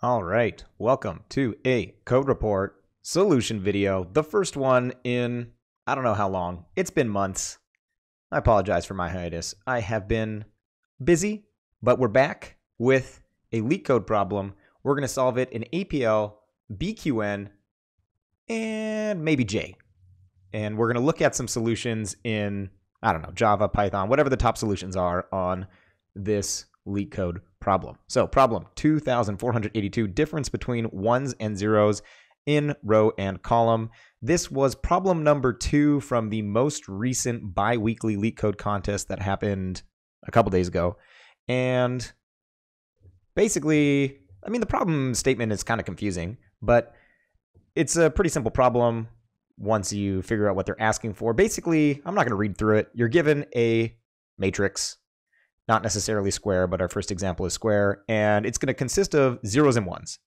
All right, welcome to a code report solution video. The first one in I don't know how long. It's been months. I apologize for my hiatus. I have been busy, but we're back with a LeetCode problem. We're going to solve it in APL, BQN, and maybe J. And we're going to look at some solutions in, I don't know, Java, Python, whatever the top solutions are on this LeetCode problem. So problem 2482, difference between ones and zeros in row and column. This was problem number two from the most recent bi-weekly LeetCode contest that happened a couple days ago. And basically, I mean, the problem statement is kind of confusing, but it's a pretty simple problem once you figure out what they're asking for. Basically, I'm not going to read through it. You're given a matrix not necessarily square, but our first example is square, and it's going to consist of zeros and ones.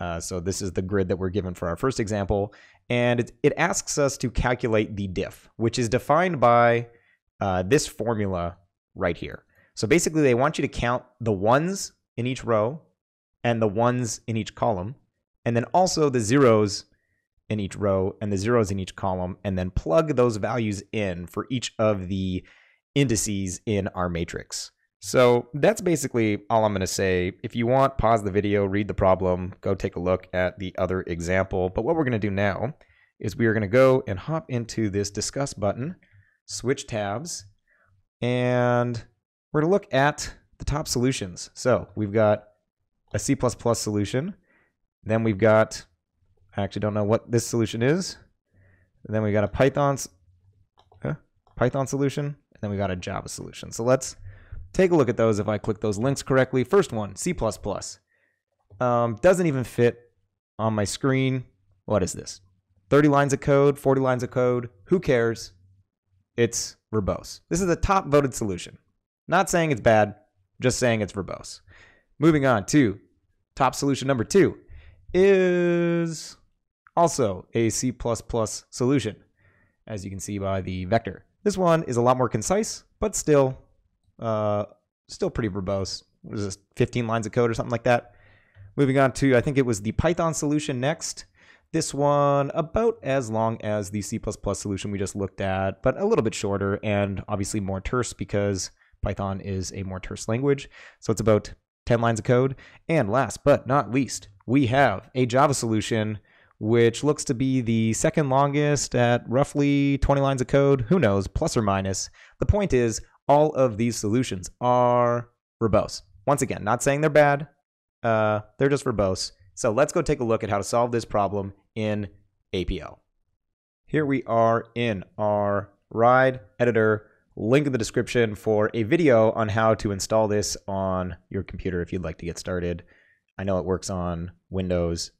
Uh, so this is the grid that we're given for our first example, and it, it asks us to calculate the diff, which is defined by uh, this formula right here. So basically, they want you to count the ones in each row and the ones in each column, and then also the zeros in each row and the zeros in each column, and then plug those values in for each of the indices in our matrix. So that's basically all I'm going to say. If you want, pause the video, read the problem, go take a look at the other example. But what we're going to do now is we are going to go and hop into this discuss button, switch tabs, and we're going to look at the top solutions. So we've got a C++ solution. Then we've got, I actually don't know what this solution is. And then we got a Python, uh, Python solution. And then we got a Java solution. So let's Take a look at those if I click those links correctly. First one, C++. Um, doesn't even fit on my screen. What is this? 30 lines of code, 40 lines of code. Who cares? It's verbose. This is the top voted solution. Not saying it's bad, just saying it's verbose. Moving on to top solution number two is also a C++ solution, as you can see by the vector. This one is a lot more concise, but still uh, still pretty verbose. What is this, 15 lines of code or something like that? Moving on to, I think it was the Python solution next. This one about as long as the C++ solution we just looked at, but a little bit shorter and obviously more terse because Python is a more terse language. So it's about 10 lines of code. And last but not least, we have a Java solution which looks to be the second longest at roughly 20 lines of code. Who knows, plus or minus. The point is, all of these solutions are verbose. Once again, not saying they're bad, uh, they're just verbose. So let's go take a look at how to solve this problem in APL. Here we are in our RIDE editor. Link in the description for a video on how to install this on your computer if you'd like to get started. I know it works on Windows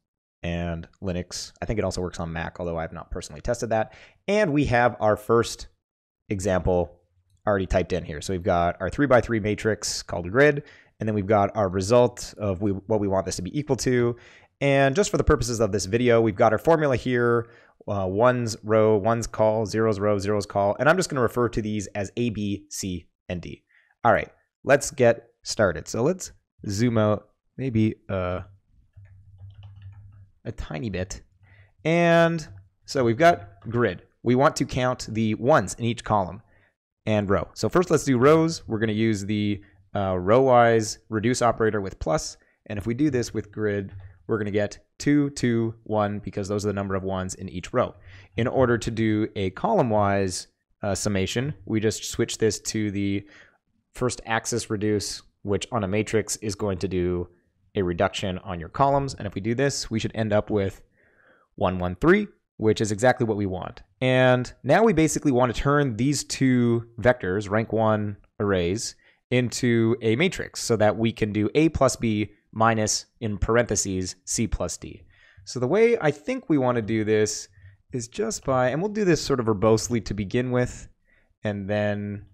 and Linux. I think it also works on Mac, although I have not personally tested that. And we have our first example already typed in here. So we've got our three by three matrix called grid, and then we've got our result of we, what we want this to be equal to. And just for the purposes of this video, we've got our formula here, uh, ones row, ones call, zeros row, zeros call, and I'm just gonna refer to these as A, B, C, and D. All right, let's get started. So let's zoom out maybe uh, a tiny bit. And so we've got grid. We want to count the ones in each column and row. So first let's do rows. We're going to use the uh, row-wise reduce operator with plus, and if we do this with grid, we're going to get 2, 2, 1, because those are the number of ones in each row. In order to do a column-wise uh, summation, we just switch this to the first axis reduce, which on a matrix is going to do a reduction on your columns. And if we do this, we should end up with 1, 1, 3, which is exactly what we want. And now we basically want to turn these two vectors, rank one arrays, into a matrix so that we can do A plus B minus, in parentheses, C plus D. So the way I think we want to do this is just by, and we'll do this sort of verbosely to begin with, and then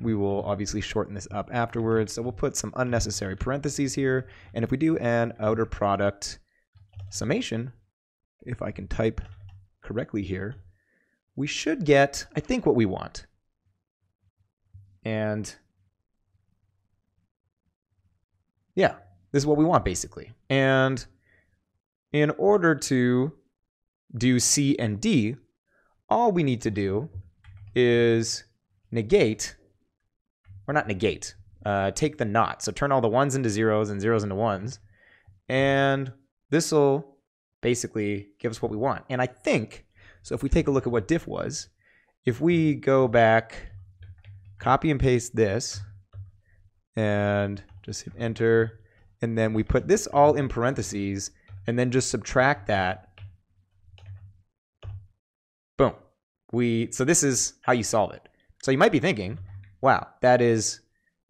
we will obviously shorten this up afterwards. So we'll put some unnecessary parentheses here. And if we do an outer product summation, if I can type correctly here, we should get, I think, what we want. And yeah, This is what we want basically. And in order to do C and D, all we need to do is negate, or not negate, uh, take the not. So turn all the ones into zeros and zeros into ones. And this will basically give us what we want. And I think, so if we take a look at what diff was, if we go back, copy and paste this, and just hit enter, and then we put this all in parentheses, and then just subtract that. Boom. We so this is how you solve it. So you might be thinking, wow, that is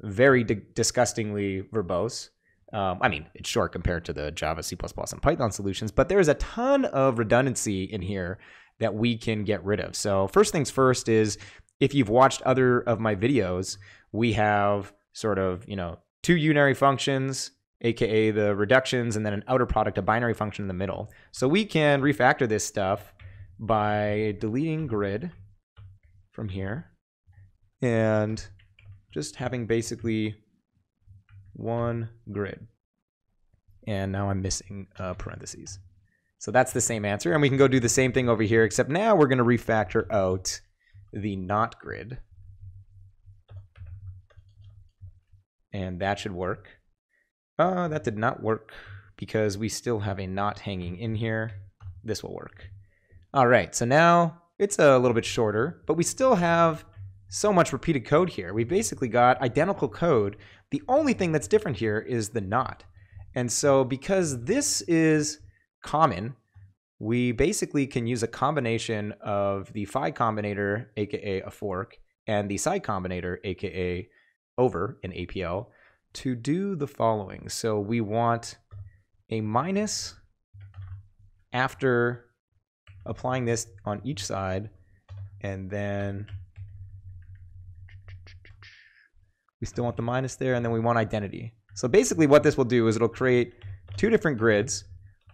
very di- disgustingly verbose. Um, I mean, it's short compared to the Java, C++, and Python solutions, but there's a ton of redundancy in here that we can get rid of. So first things first is if you've watched other of my videos, we have sort of, you know, two unary functions, aka the reductions, and then an outer product, a binary function in the middle. So we can refactor this stuff by deleting grid from here and just having basically one grid. And now I'm missing uh, parentheses. So that's the same answer. And we can go do the same thing over here, except now we're going to refactor out the not grid. And that should work. Uh, that did not work because we still have a not hanging in here. This will work. All right, so now it's a little bit shorter, but we still have so much repeated code here. We basically got identical code. The only thing that's different here is the not. And so because this is common, we basically can use a combination of the phi combinator, aka a fork, and the psi combinator, aka over in APL, to do the following. So we want a minus after applying this on each side, and then We still want the minus there, and then we want identity. So basically what this will do is it'll create two different grids.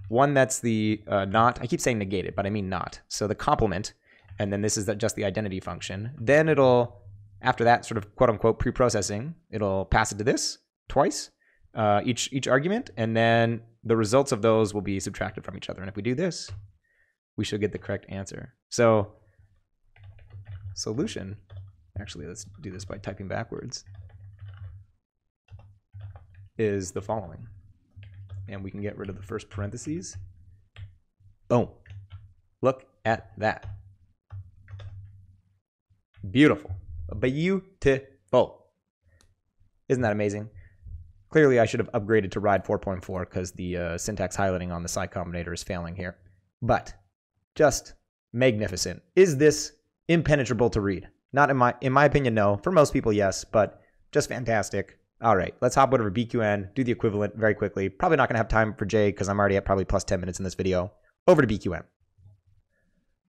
One that's the uh, not, I keep saying negated, but I mean not. So the complement, and then this is just the identity function. Then it'll, after that sort of quote unquote pre-processing, it'll pass it to this twice, uh, each, each argument, and then the results of those will be subtracted from each other. And if we do this, we should get the correct answer. So solution, actually let's do this by typing backwards is the following. And we can get rid of the first parentheses. Boom. Look at that. Beautiful. Beautiful. Isn't that amazing? Clearly, I should have upgraded to RIDE 4.4 because the uh, syntax highlighting on the psi combinator is failing here. But just magnificent. Is this impenetrable to read? Not in my in my opinion, no. For most people, yes, but just fantastic. All right, let's hop over to BQN, do the equivalent very quickly. Probably not going to have time for J because I'm already at probably plus 10 minutes in this video. Over to BQN.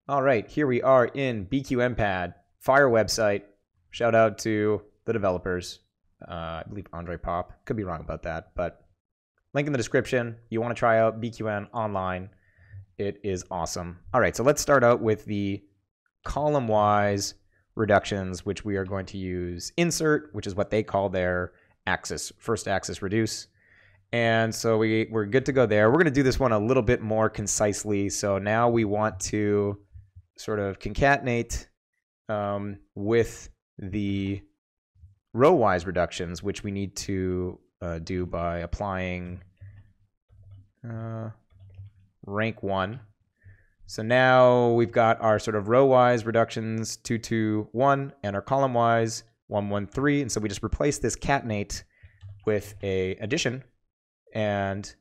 All right, here we are in BQN pad, fire website. Shout out to the developers. Uh, I believe Andrey Popp. Could be wrong about that, but link in the description. You want to try out BQN online. It is awesome. All right, so let's start out with the column-wise reductions, which we are going to use insert, which is what they call their axis, first axis reduce. And so we, we're good to go there. We're going to do this one a little bit more concisely. So now we want to sort of concatenate um, with the row-wise reductions, which we need to uh, do by applying uh, rank 1. So now we've got our sort of row-wise reductions 2, 2, 1, and our column-wise 113. And so we just replace this catenate with a addition. And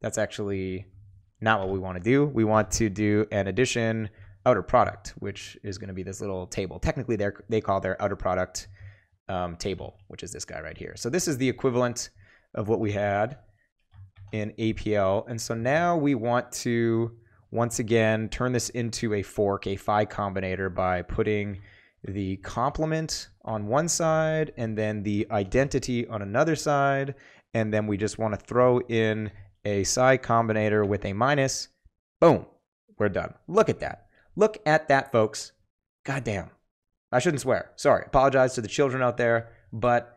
that's actually not what we want to do. We want to do an addition outer product, which is going to be this little table. Technically, they they call their outer product um, table, which is this guy right here. So this is the equivalent of what we had in APL. And so now we want to, once again, turn this into a fork, a phi combinator by putting the complement on one side and then the identity on another side. And then we just want to throw in a psi combinator with a minus. Boom, we're done. Look at that. Look at that, folks. Goddamn. I shouldn't swear. Sorry. Apologize to the children out there, but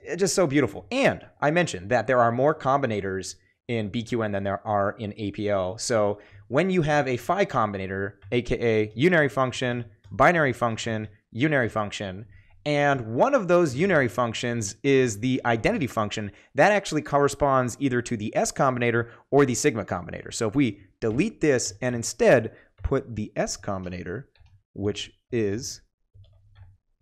it's just so beautiful. And I mentioned that there are more combinators in BQN than there are in APL. So when you have a phi combinator, aka unary function, binary function, unary function, and one of those unary functions is the identity function that actually corresponds either to the S combinator or the sigma combinator. So if we delete this and instead put the S combinator, which is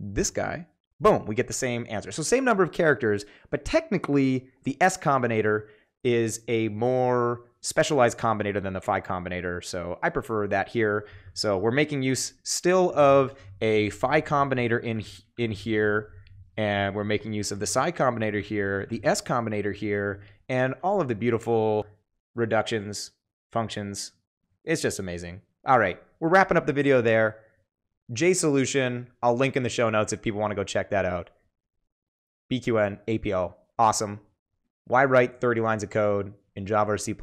this guy, boom, we get the same answer. So same number of characters, but technically the S combinator is a more specialized combinator than the phi combinator. So I prefer that here. So we're making use still of a phi combinator in, in here, and we're making use of the psi combinator here, the S combinator here, and all of the beautiful reductions, functions. It's just amazing. All right, we're wrapping up the video there. J solution, I'll link in the show notes if people want to go check that out. BQN, APL, awesome. Why write 30 lines of code in Java or C++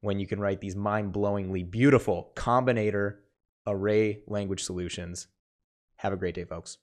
when you can write these mind-blowingly beautiful combinator array language solutions? Have a great day, folks.